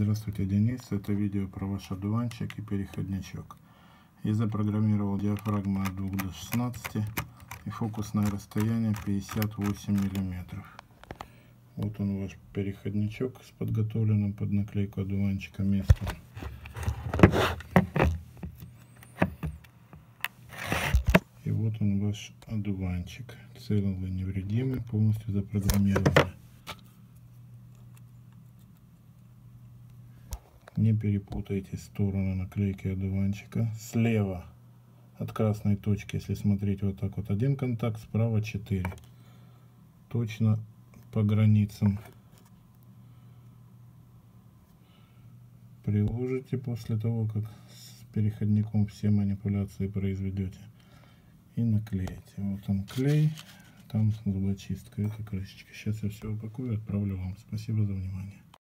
Здравствуйте, Денис. Это видео про ваш одуванчик и переходничок. Я запрограммировал диафрагму от 2 до 16 и фокусное расстояние 58 миллиметров. Вот он ваш переходничок с подготовленным под наклейку одуванчика местом. И вот он ваш одуванчик. Целый, невредимый, полностью запрограммированный. Не перепутайте стороны наклейки одуванчика. Слева от красной точки, если смотреть вот так вот, один контакт, справа 4. Точно по границам. Приложите после того, как с переходником все манипуляции произведете. И наклеите. Вот он клей, там зубочистка, это крышечка. Сейчас я все упакую и отправлю вам. Спасибо за внимание.